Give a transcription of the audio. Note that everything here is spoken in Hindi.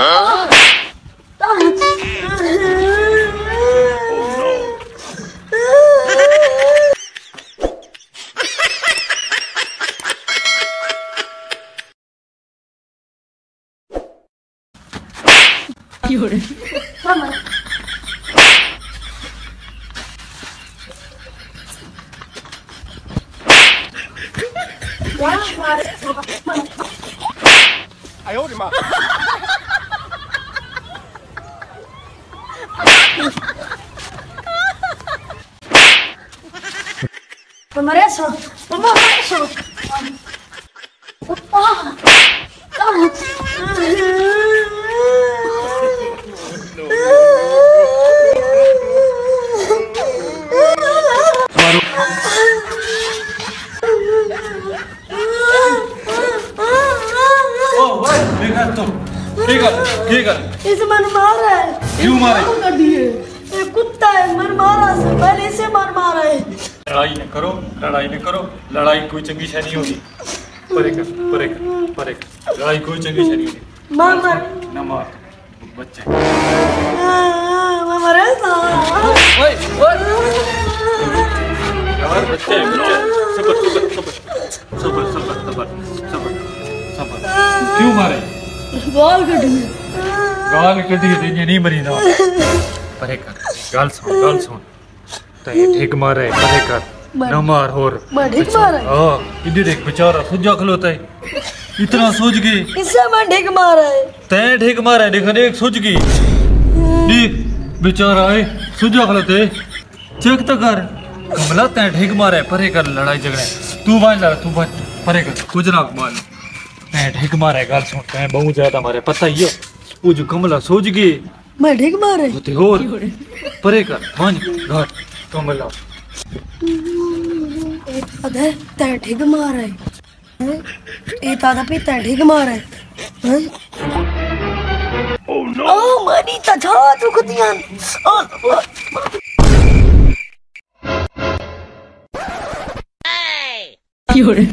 아, 흐으으 Toma eso. Toma eso. Toma. Toma. इसे मन मारा है क्यों मारा कुत्ता है मन मारा पहले इसे मन मारा है लड़ाई न करो लड़ाई न करो लड़ाई कोई चंगी शै नहीं होती परे कर परे कर परे कर लड़ाई कोई चंगी शै नहीं होती मामा न मार बच्चे मामा रहता ओए ओए यार बच्चे हैं, बच्चे सबर सबर सबर सबर सबर सबर सबर सबर क्यों मारे बाल कट गए गाल कटी थी ये नहीं मरी ना परे कर गाल ठीक मारे परे कर। न मार और मैं ठीक मारा है। हाँ इधर एक बेचारा सुजा खलोता है। इतना सोच गई इससे मैं ठीक मारा है। तैं ठीक मारा है देखा देख सोच गई देख बेचारा है सुजा खलोते चेक तो कर। कमला तैं ठीक मारा है परे कर लड़ाई झगड़े। तू बाँध लड़ा तू बाँध परे कर। ना मार तैं ठीक मारा है गाल सुन तैं बहुत ज़्यादा मारे पता ही है। वो जो कमला सोच गई मैं ठीक मारा है। होते और परे कर मान घाट तो मिलो अधे तैठी मार है ए दादा पे तैठी मार है Oh no! Oh, mani ta jahat ko diyan. Oh, oh. Hey! Yore.